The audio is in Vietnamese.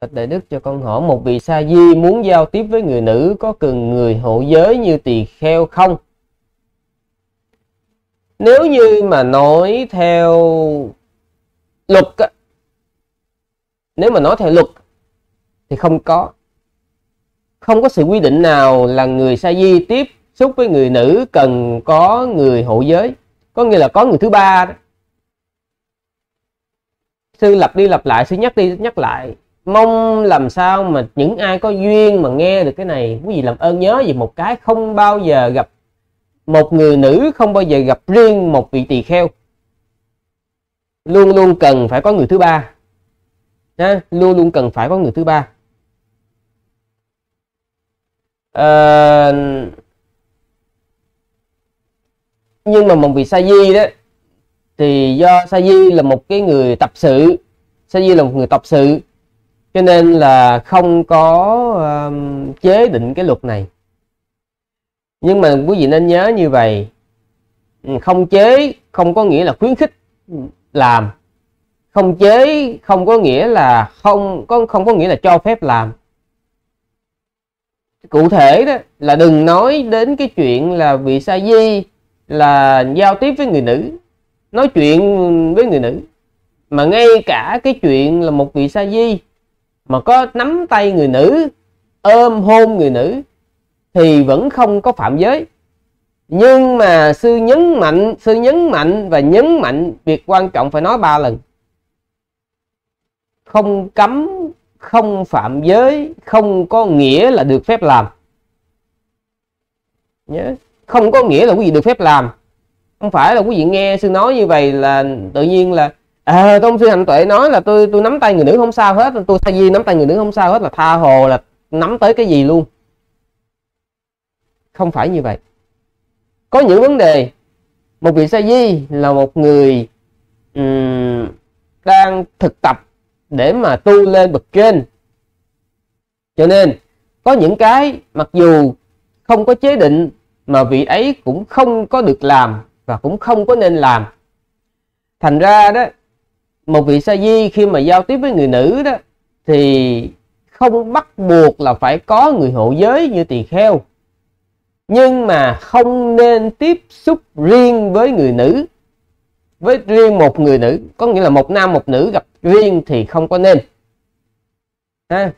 Bạch Đại Đức cho con hỏi, một vị sa di muốn giao tiếp với người nữ có cần người hộ giới như tỳ kheo không? Nếu như mà nói theo luật nếu mà nói theo luật thì không có. Không có sự quy định nào là người sa di tiếp xúc với người nữ cần có người hộ giới. Có nghĩa là có người thứ ba đó. Sư lặp đi lặp lại, sư nhắc đi nhắc lại mong làm sao mà những ai có duyên mà nghe được cái này quý vị làm ơn nhớ về một cái không bao giờ gặp một người nữ không bao giờ gặp riêng một vị tỳ kheo. Luôn luôn cần phải có người thứ ba. Ha? luôn luôn cần phải có người thứ ba. À, nhưng mà một vị sa di đó thì do sa di là một cái người tập sự sa di là một người tập sự cho nên là không có um, chế định cái luật này. Nhưng mà quý vị nên nhớ như vậy ừ, không chế không có nghĩa là khuyến khích làm không chế không có nghĩa là không có không có nghĩa là cho phép làm. Cụ thể đó là đừng nói đến cái chuyện là vị sa di là giao tiếp với người nữ nói chuyện với người nữ mà ngay cả cái chuyện là một vị sa di mà có nắm tay người nữ, ôm hôn người nữ, thì vẫn không có phạm giới. Nhưng mà sư nhấn mạnh, sư nhấn mạnh và nhấn mạnh việc quan trọng phải nói ba lần. Không cấm, không phạm giới, không có nghĩa là được phép làm. Nhớ, không có nghĩa là quý vị được phép làm. Không phải là quý vị nghe sư nói như vậy là tự nhiên là à, tôn sư hạnh tuệ nói là tôi tôi nắm tay người nữ không sao hết. Tôi sa di nắm tay người nữ không sao hết là tha hồ là nắm tới cái gì luôn. Không phải như vậy. Có những vấn đề một vị sa di là một người um, đang thực tập để mà tu lên bậc trên. Cho nên có những cái mặc dù không có chế định mà vị ấy cũng không có được làm và cũng không có nên làm. Thành ra đó một vị sa di khi mà giao tiếp với người nữ đó, thì không bắt buộc là phải có người hộ giới như tỳ kheo. Nhưng mà không nên tiếp xúc riêng với người nữ, với riêng một người nữ. Có nghĩa là một nam, một nữ gặp riêng thì không có nên. Ha?